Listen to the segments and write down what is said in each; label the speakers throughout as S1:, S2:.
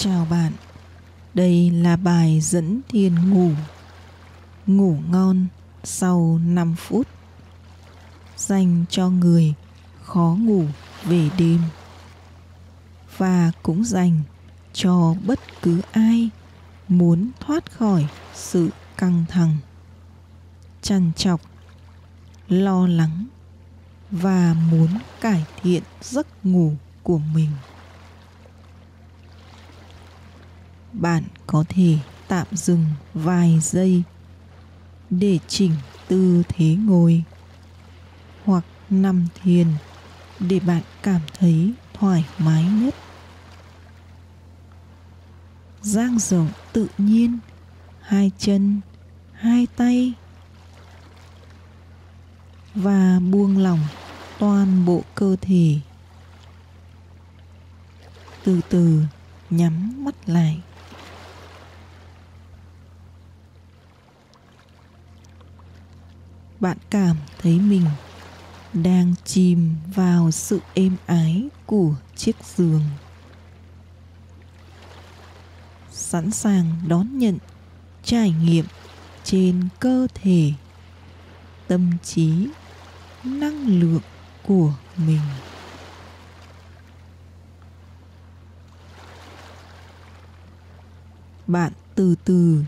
S1: Chào bạn, đây là bài dẫn thiền ngủ. Ngủ ngon sau 5 phút. Dành cho người khó ngủ về đêm. Và cũng dành cho bất cứ ai muốn thoát khỏi sự căng thẳng, chăn chọc, lo lắng và muốn cải thiện giấc ngủ của mình. Bạn có thể tạm dừng vài giây để chỉnh tư thế ngồi hoặc nằm thiền để bạn cảm thấy thoải mái nhất. Dang rộng tự nhiên, hai chân, hai tay và buông lỏng toàn bộ cơ thể. Từ từ nhắm mắt lại. Bạn cảm thấy mình đang chìm vào sự êm ái của chiếc giường. Sẵn sàng đón nhận trải nghiệm trên cơ thể, tâm trí, năng lượng của mình. Bạn từ từ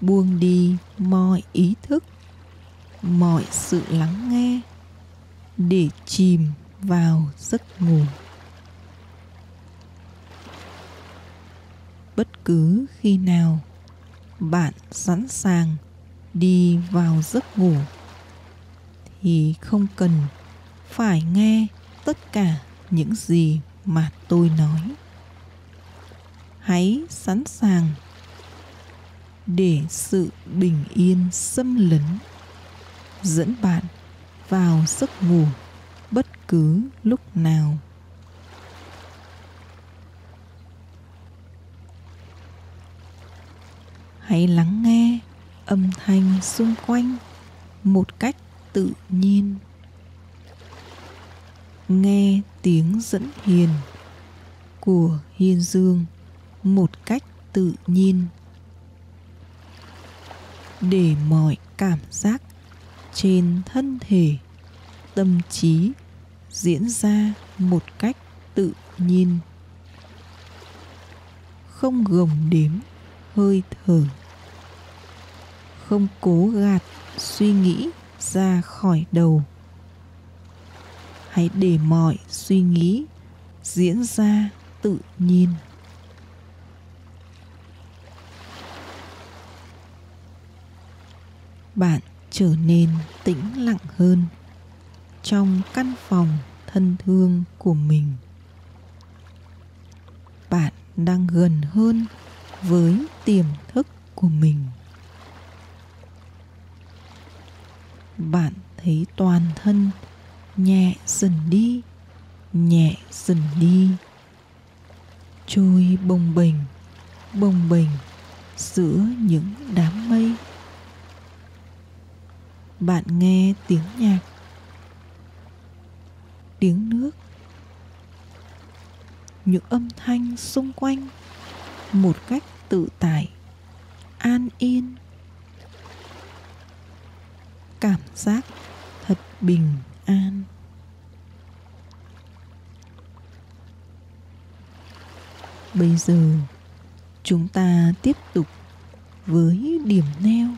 S1: buông đi mọi ý thức mọi sự lắng nghe để chìm vào giấc ngủ. Bất cứ khi nào bạn sẵn sàng đi vào giấc ngủ thì không cần phải nghe tất cả những gì mà tôi nói. Hãy sẵn sàng để sự bình yên xâm lấn dẫn bạn vào giấc ngủ bất cứ lúc nào. Hãy lắng nghe âm thanh xung quanh một cách tự nhiên. Nghe tiếng dẫn hiền của hiên dương một cách tự nhiên. Để mọi cảm giác trên thân thể, tâm trí diễn ra một cách tự nhiên. Không gồng đếm, hơi thở. Không cố gạt, suy nghĩ ra khỏi đầu. Hãy để mọi suy nghĩ diễn ra tự nhiên. Bạn trở nên tĩnh lặng hơn trong căn phòng thân thương của mình. Bạn đang gần hơn với tiềm thức của mình. Bạn thấy toàn thân nhẹ dần đi, nhẹ dần đi. Trôi bồng bềnh bồng bềnh giữa những đám mây bạn nghe tiếng nhạc. Tiếng nước. Những âm thanh xung quanh một cách tự tại, an yên. Cảm giác thật bình an. Bây giờ, chúng ta tiếp tục với điểm neo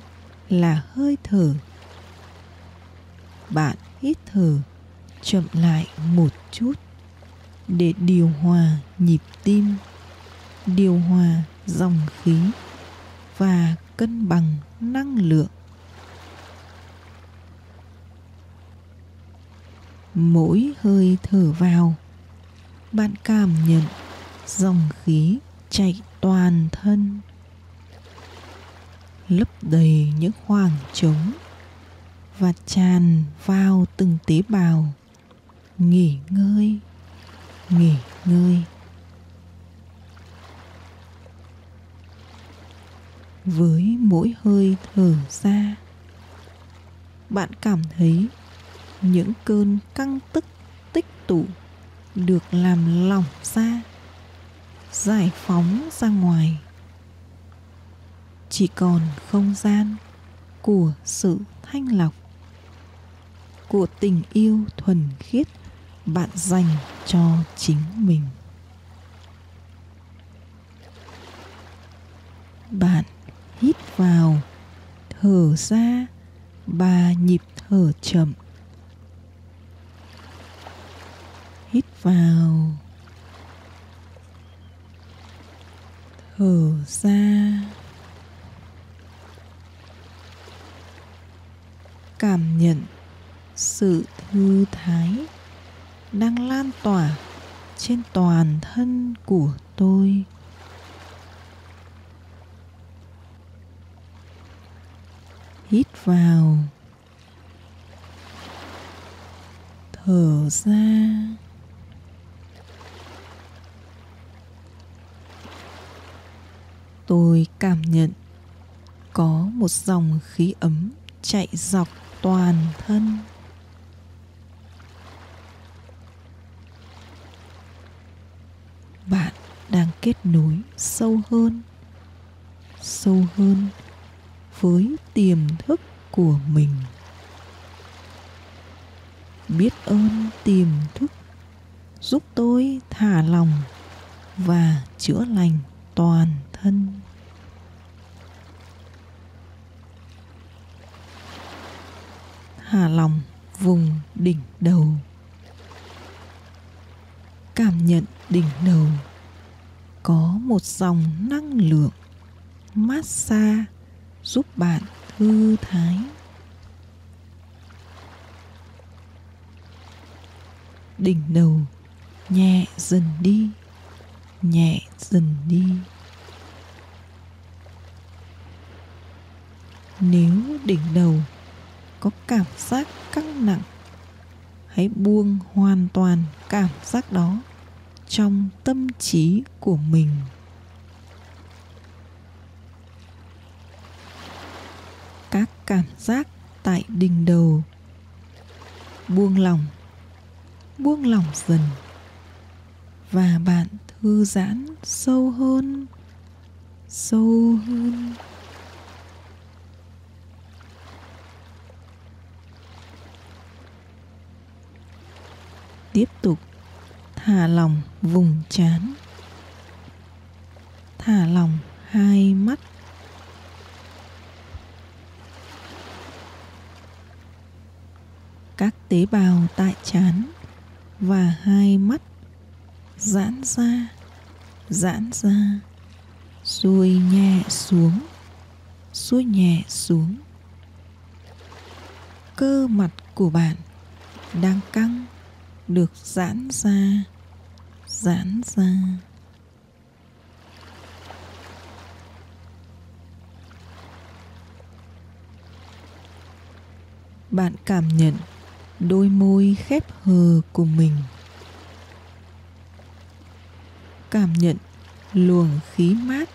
S1: là hơi thở bạn hít thở chậm lại một chút để điều hòa nhịp tim, điều hòa dòng khí và cân bằng năng lượng. Mỗi hơi thở vào, bạn cảm nhận dòng khí chạy toàn thân, lấp đầy những khoảng trống và tràn vào từng tế bào. Nghỉ ngơi nghỉ ngơi. Với mỗi hơi thở ra, bạn cảm thấy những cơn căng tức tích tụ được làm lỏng ra, giải phóng ra ngoài. Chỉ còn không gian của sự thanh lọc của tình yêu thuần khiết bạn dành cho chính mình. Bạn hít vào, thở ra ba nhịp thở chậm. Hít vào, thở ra. Cảm nhận sự thư thái đang lan tỏa trên toàn thân của tôi. Hít vào. Thở ra. Tôi cảm nhận có một dòng khí ấm chạy dọc toàn thân bạn đang kết nối sâu hơn sâu hơn với tiềm thức của mình. Biết ơn tiềm thức giúp tôi thả lòng và chữa lành toàn thân. Thả lòng vùng đỉnh đầu. Cảm nhận đỉnh đầu có một dòng năng lượng massage giúp bạn thư thái. Đỉnh đầu, nhẹ dần đi, nhẹ dần đi. Nếu đỉnh đầu có cảm giác căng nặng, hãy buông hoàn toàn cảm giác đó trong tâm trí của mình. Các cảm giác tại đỉnh đầu. Buông lỏng buông lỏng dần. Và bạn thư giãn sâu hơn sâu hơn. Tiếp tục thả lỏng vùng chán, thả lỏng hai mắt. Các tế bào tại chán và hai mắt giãn ra giãn ra xuôi nhẹ xuống xuôi nhẹ xuống. Cơ mặt của bạn đang căng được giãn ra giãn ra. Bạn cảm nhận đôi môi khép hờ của mình. Cảm nhận luồng khí mát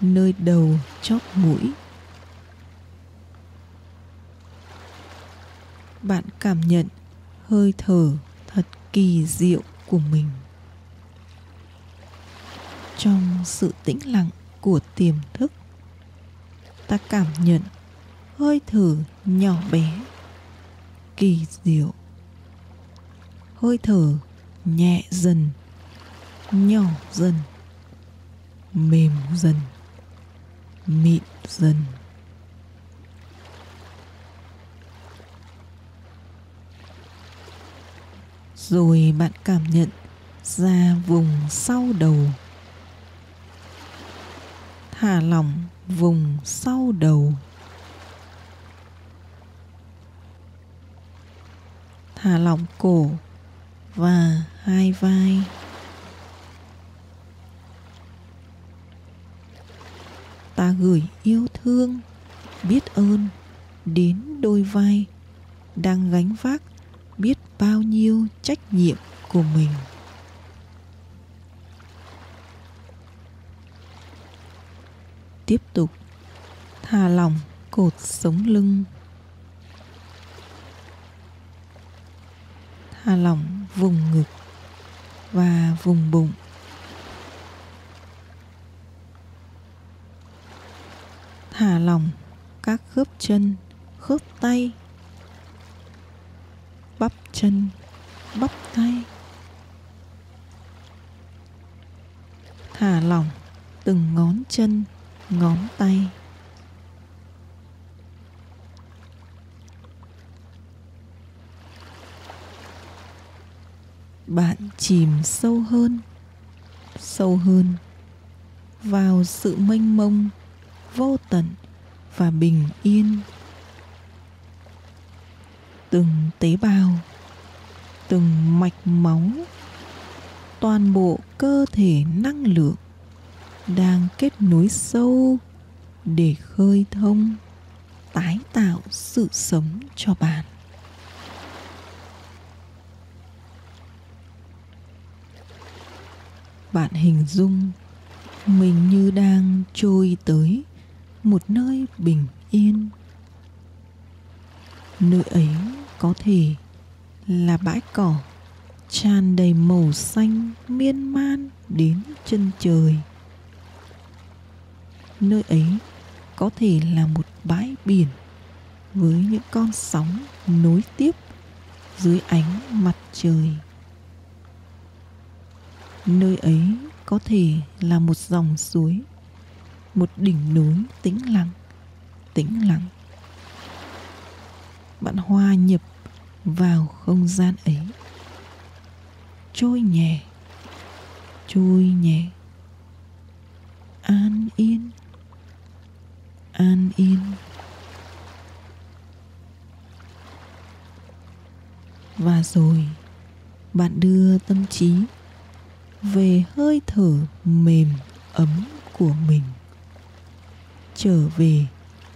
S1: nơi đầu chóp mũi. Bạn cảm nhận hơi thở thật kỳ diệu của mình trong sự tĩnh lặng của tiềm thức. Ta cảm nhận hơi thở nhỏ bé, kỳ diệu. Hơi thở nhẹ dần, nhỏ dần, mềm dần, mịn dần. Rồi bạn cảm nhận ra vùng sau đầu thả lỏng vùng sau đầu. Thả lỏng cổ và hai vai. Ta gửi yêu thương, biết ơn đến đôi vai đang gánh vác biết bao nhiêu trách nhiệm của mình. tiếp tục thả lỏng cột sống lưng. Thả lỏng vùng ngực và vùng bụng. Thả lỏng các khớp chân, khớp tay. Bắp chân, bắp tay. Thả lỏng từng ngón chân ngón tay. Bạn chìm sâu hơn sâu hơn vào sự mênh mông, vô tận và bình yên. Từng tế bào, từng mạch máu, toàn bộ cơ thể năng lượng đang kết nối sâu để khơi thông, tái tạo sự sống cho bạn. Bạn hình dung mình như đang trôi tới một nơi bình yên. Nơi ấy có thể là bãi cỏ, tràn đầy màu xanh miên man đến chân trời nơi ấy có thể là một bãi biển với những con sóng nối tiếp dưới ánh mặt trời. Nơi ấy có thể là một dòng suối, một đỉnh núi tĩnh lặng tĩnh lặng. Bạn hòa nhập vào không gian ấy. Trôi nhẹ trôi nhẹ. An yên an yên và rồi, bạn đưa tâm trí về hơi thở mềm ấm của mình, trở về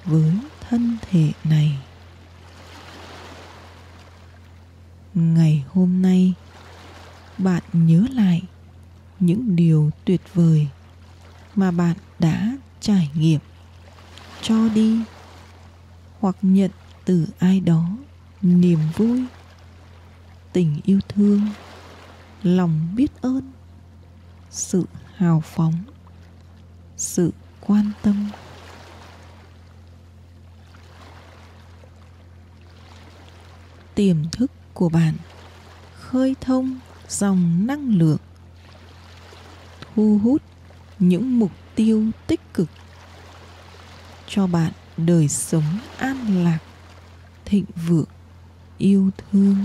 S1: với thân thể này. Ngày hôm nay, bạn nhớ lại những điều tuyệt vời mà bạn đã trải nghiệm cho đi, hoặc nhận từ ai đó niềm vui, tình yêu thương, lòng biết ơn, sự hào phóng, sự quan tâm. Tiềm thức của bạn khơi thông dòng năng lượng, thu hút những mục tiêu tích cực cho bạn đời sống an lạc, thịnh vượng, yêu thương.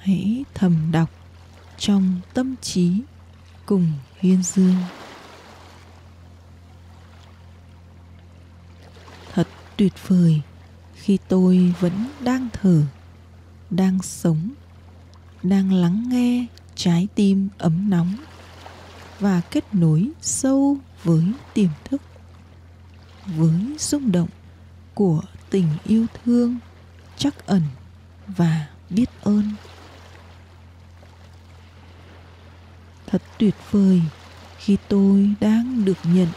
S1: Hãy thầm đọc trong tâm trí cùng hiên dương. Thật tuyệt vời khi tôi vẫn đang thở, đang sống, đang lắng nghe trái tim ấm nóng và kết nối sâu với tiềm thức, với rung động của tình yêu thương, chắc ẩn và biết ơn. Thật tuyệt vời khi tôi đang được nhận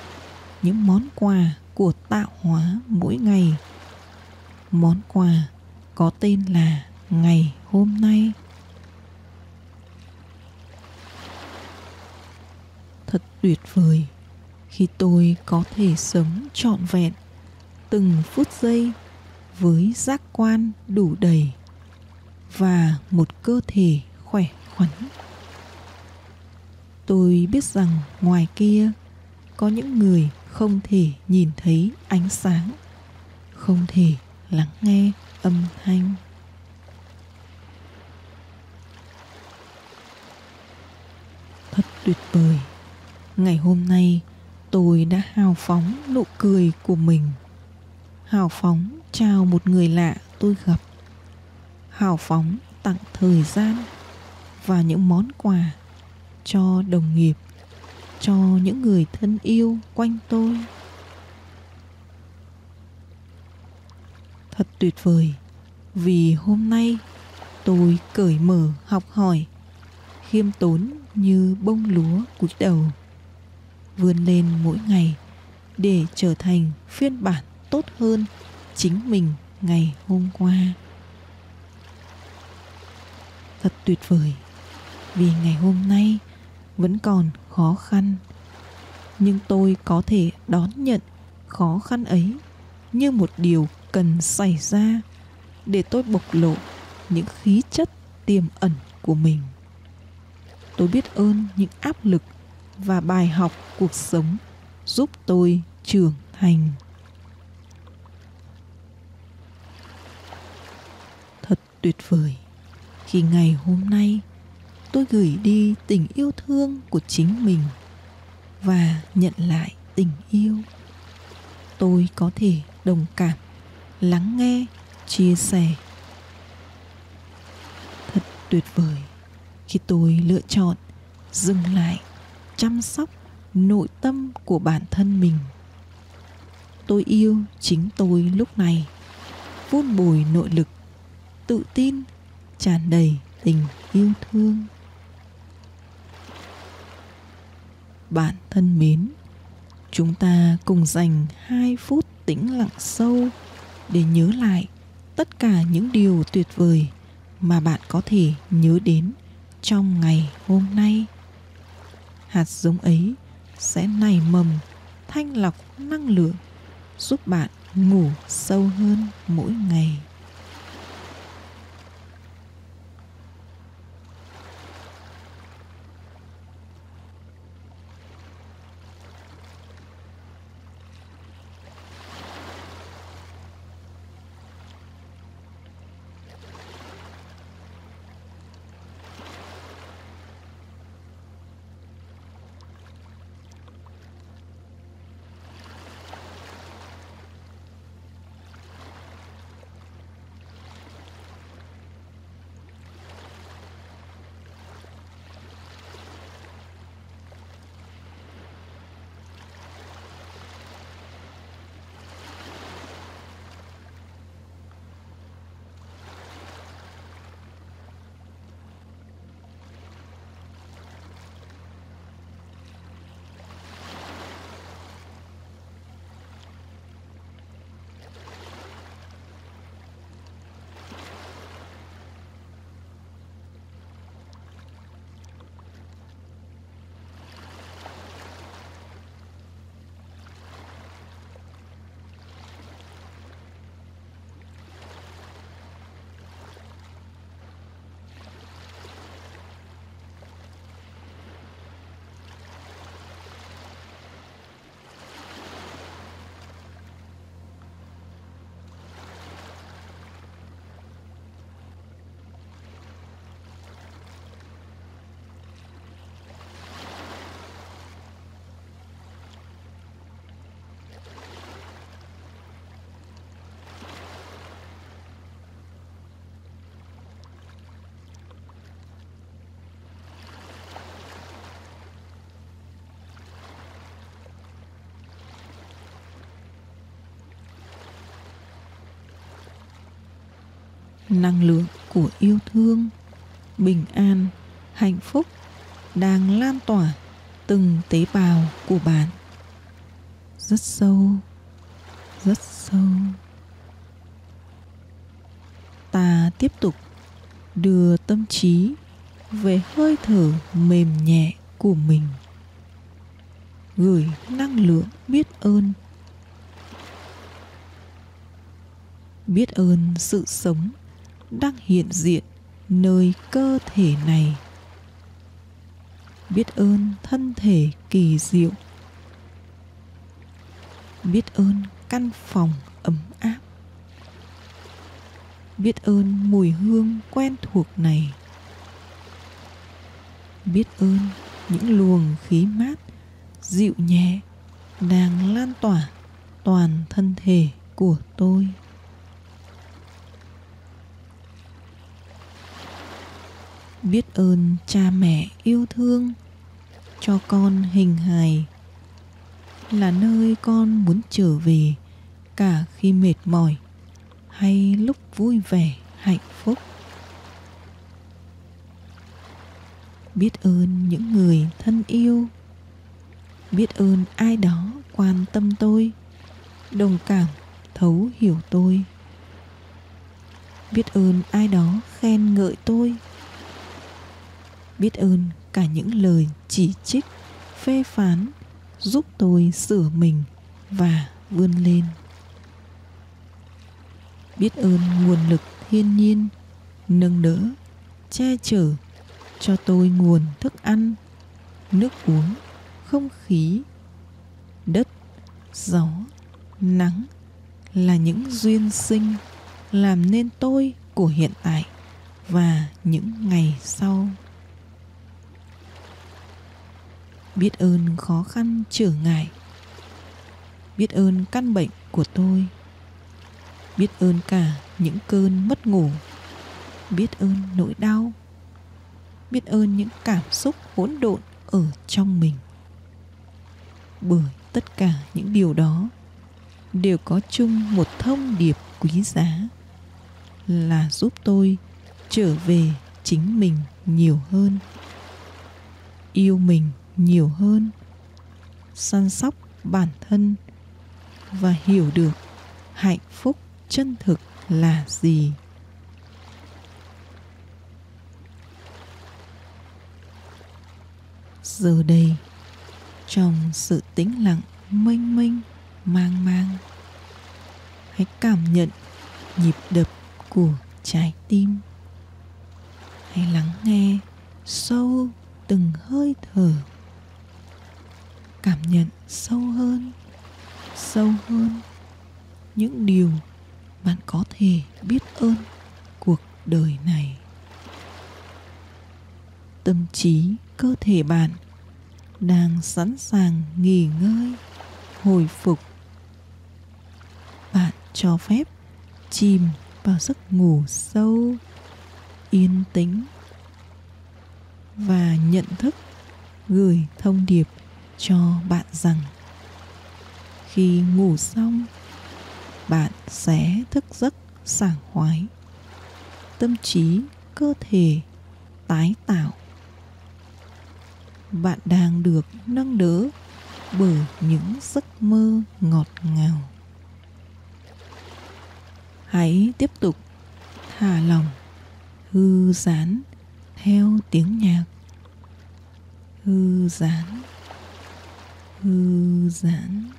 S1: những món quà của tạo hóa mỗi ngày. Món quà có tên là ngày hôm nay. Thật tuyệt vời khi tôi có thể sống trọn vẹn, từng phút giây với giác quan đủ đầy và một cơ thể khỏe khoắn. Tôi biết rằng ngoài kia, có những người không thể nhìn thấy ánh sáng, không thể lắng nghe âm thanh. Thật tuyệt vời. Ngày hôm nay tôi đã hào phóng nụ cười của mình. Hào phóng chào một người lạ tôi gặp. Hào phóng tặng thời gian và những món quà cho đồng nghiệp, cho những người thân yêu quanh tôi. Thật tuyệt vời, vì hôm nay tôi cởi mở học hỏi, khiêm tốn như bông lúa cúi đầu vươn lên mỗi ngày để trở thành phiên bản tốt hơn chính mình ngày hôm qua. Thật tuyệt vời, vì ngày hôm nay vẫn còn khó khăn. Nhưng tôi có thể đón nhận khó khăn ấy như một điều cần xảy ra để tôi bộc lộ những khí chất tiềm ẩn của mình. Tôi biết ơn những áp lực và bài học cuộc sống giúp tôi trưởng thành. Thật tuyệt vời khi ngày hôm nay tôi gửi đi tình yêu thương của chính mình và nhận lại tình yêu. Tôi có thể đồng cảm, lắng nghe, chia sẻ. Thật tuyệt vời khi tôi lựa chọn dừng lại chăm sóc nội tâm của bản thân mình. Tôi yêu chính tôi lúc này vun bồi nội lực, tự tin, tràn đầy tình yêu thương. Bạn thân mến, chúng ta cùng dành hai phút tĩnh lặng sâu để nhớ lại tất cả những điều tuyệt vời mà bạn có thể nhớ đến trong ngày hôm nay hạt giống ấy sẽ nảy mầm, thanh lọc năng lượng, giúp bạn ngủ sâu hơn mỗi ngày. Năng lượng của yêu thương, bình an, hạnh phúc đang lan tỏa từng tế bào của bạn. Rất sâu rất sâu. Ta tiếp tục đưa tâm trí về hơi thở mềm nhẹ của mình. Gửi năng lượng biết ơn. Biết ơn sự sống đang hiện diện nơi cơ thể này. Biết ơn thân thể kỳ diệu. Biết ơn căn phòng ấm áp. Biết ơn mùi hương quen thuộc này. Biết ơn những luồng khí mát, dịu nhẹ đang lan tỏa toàn thân thể của tôi. Biết ơn cha mẹ yêu thương cho con hình hài. Là nơi con muốn trở về cả khi mệt mỏi hay lúc vui vẻ, hạnh phúc. Biết ơn những người thân yêu. Biết ơn ai đó quan tâm tôi, đồng cảm, thấu hiểu tôi. Biết ơn ai đó khen ngợi tôi biết ơn cả những lời chỉ trích, phê phán, giúp tôi sửa mình và vươn lên. Biết ơn nguồn lực thiên nhiên, nâng đỡ, che chở cho tôi nguồn thức ăn, nước uống, không khí, đất, gió, nắng là những duyên sinh làm nên tôi của hiện tại và những ngày sau. Biết ơn khó khăn trở ngại. Biết ơn căn bệnh của tôi. Biết ơn cả những cơn mất ngủ. Biết ơn nỗi đau. Biết ơn những cảm xúc hỗn độn ở trong mình. Bởi tất cả những điều đó, đều có chung một thông điệp quý giá là giúp tôi trở về chính mình nhiều hơn. Yêu mình nhiều hơn, săn sóc bản thân và hiểu được hạnh phúc chân thực là gì. Giờ đây, trong sự tĩnh lặng mênh mênh, mang mang, hãy cảm nhận nhịp đập của trái tim. Hãy lắng nghe sâu từng hơi thở cảm nhận sâu hơn sâu hơn những điều bạn có thể biết ơn cuộc đời này. Tâm trí, cơ thể bạn đang sẵn sàng nghỉ ngơi, hồi phục. Bạn cho phép chìm vào giấc ngủ sâu, yên tĩnh và nhận thức gửi thông điệp cho bạn rằng, khi ngủ xong, bạn sẽ thức giấc sảng khoái. Tâm trí, cơ thể tái tạo. Bạn đang được nâng đỡ bởi những giấc mơ ngọt ngào. Hãy tiếp tục thả lòng thư giãn theo tiếng nhạc. Thư giãn thư giãn